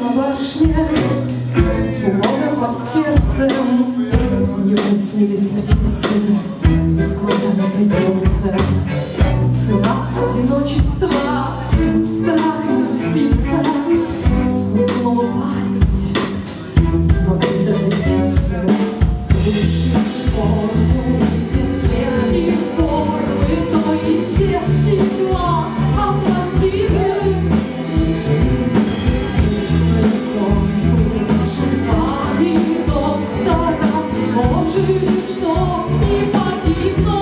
на башне, у Бога под сердцем, Ему снились птицы, с глазами безумца. Цена одиночества, страх не спится, Думал упасть, но ты залетится, слышишь форму. Вірить, що не потрібно.